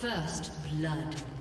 First blood.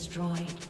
Destroyed.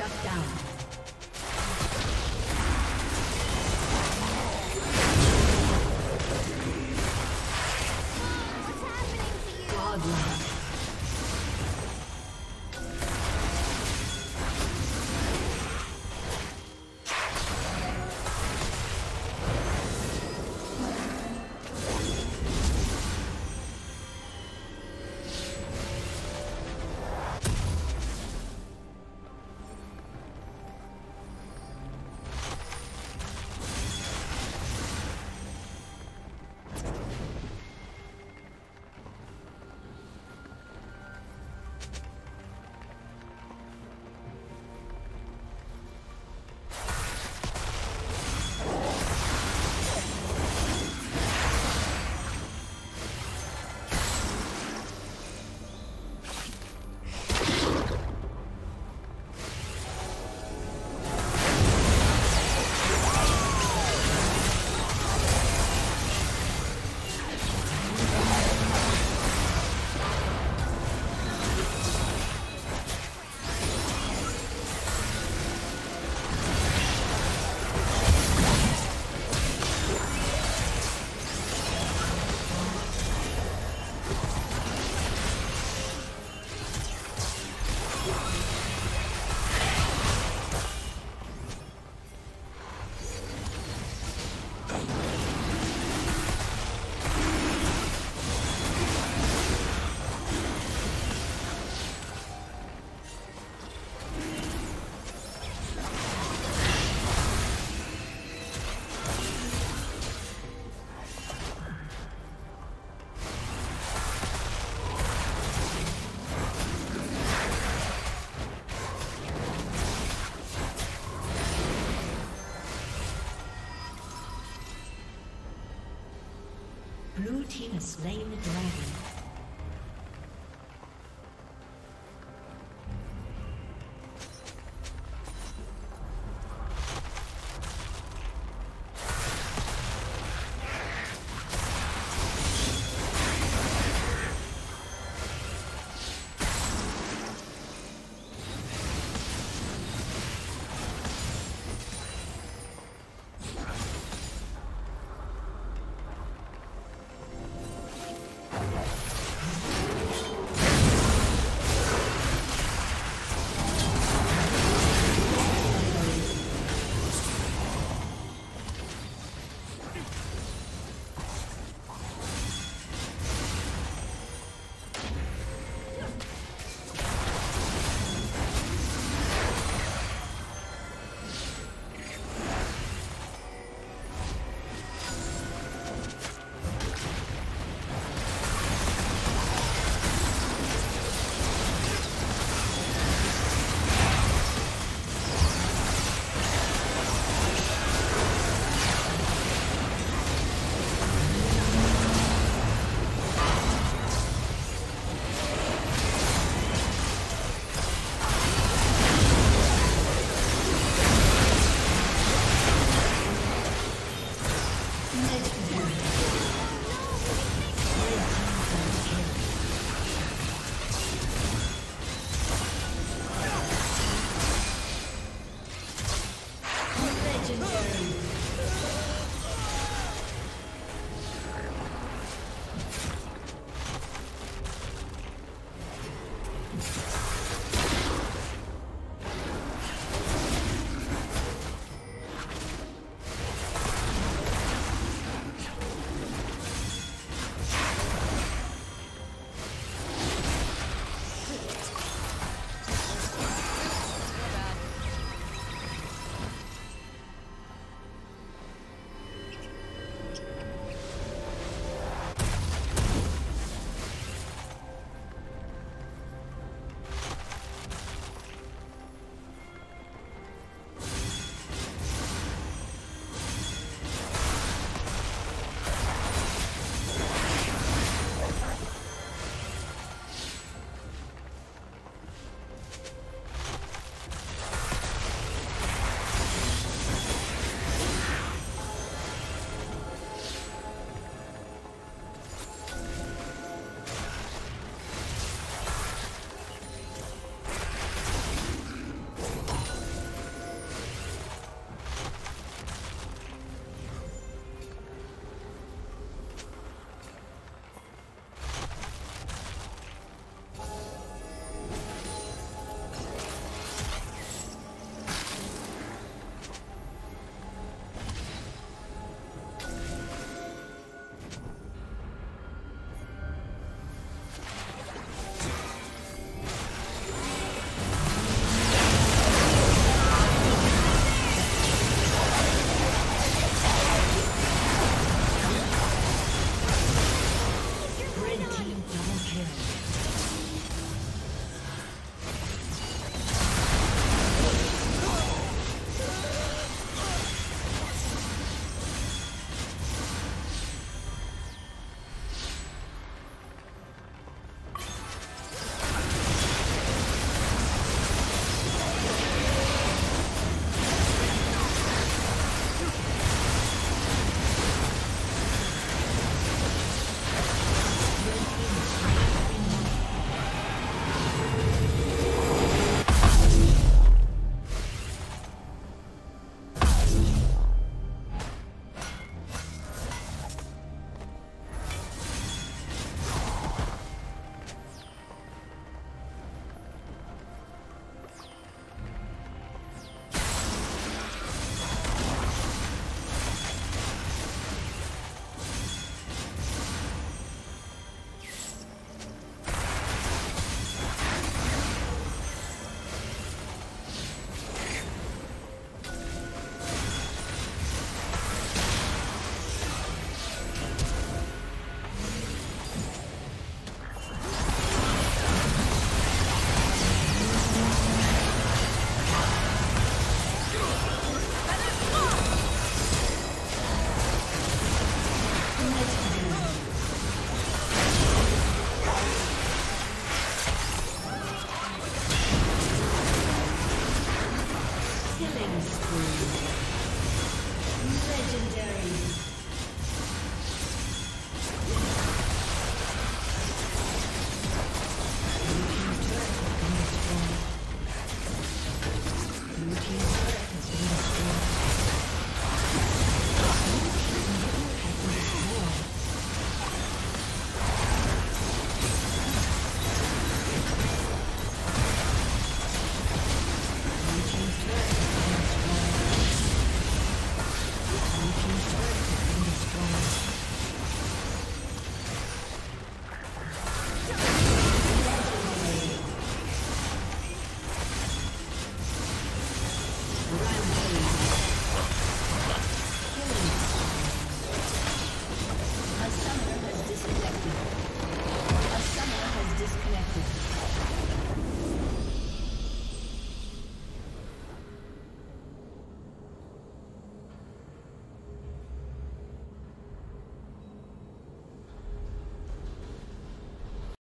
Shut down. Slain the dragon.